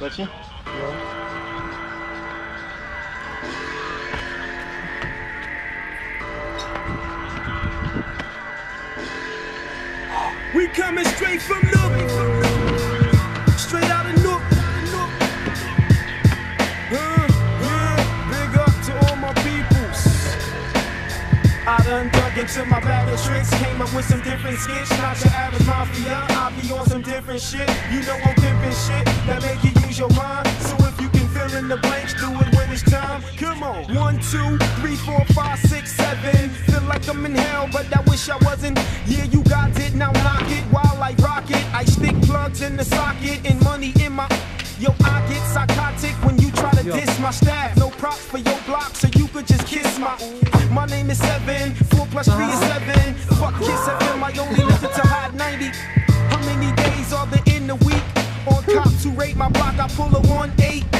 Leci? We coming straight from Nook. Straight out of Nook. Uh, yeah, big up to all my peoples. I done dug into my bag of tricks, came up with some different skits. Not your average mafia, I be on some different shit. You know I'm pimping shit Come on, one, two, three, four, five, six, seven. Feel like I'm in hell, but I wish I wasn't. Yeah, you got it, now knock it while I rock it. I stick plugs in the socket and money in my. Yo, I get psychotic when you try to diss my staff. No props for your block, so you could just kiss my. My name is Seven, four plus three is seven. Fuck Kiss FM, I only listen to Hot 90. How many days are there in the week? On cops who rate my block, I pull a 1 8.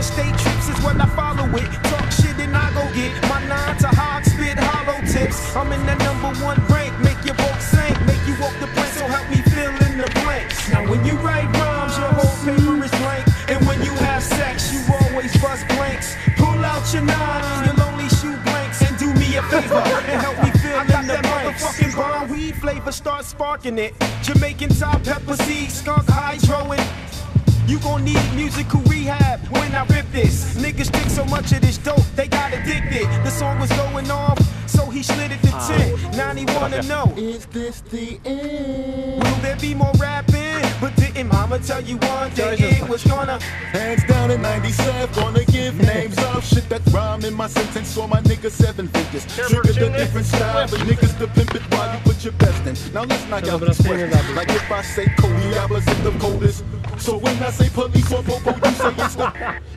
State trips is when I follow it. Talk shit and I go get my nine to hog spit hollow tips. I'm in the number one rank, make your boat sink, make you walk the plank, so help me fill in the blanks. Now when you write rhymes, your whole paper is blank, and when you have sex, you always bust blanks. Pull out your nine, you'll only shoot blanks, and do me a favor and help me fill in the blanks. Motherfucking bomb weed flavor, start sparking it. Jamaican top pepper seed, skunk hydro it. You gon' need musical rehab when I rip this. Niggas drink so much of this dope, they got addicted. The song was going off, so he slid it to 10. Now he wanna know, Is this the end? will there be more rapping? But didn't mama tell you one day it was gonna Hands down in 97, gonna give names of shit that rhyme in my sentence. So my niggas seven figures. Trigger the different style, but niggas to pimp it while you put your best in. Now let's knock out Dobra, these spiemy questions. label. Like if I say Cody, Diablos is the coldest. So when I say police or popo, you say it's not.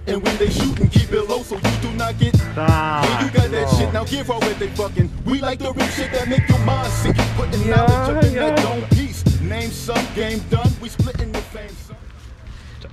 And when they shoot and keep it low, so you do not get. Ah, yeah, you got that no. shit. Now give her what they fucking. We like the real shit that make your mind sick. You putting yeah, knowledge up in yeah. that don't piece. Name some game done. We splitting the fame. Check.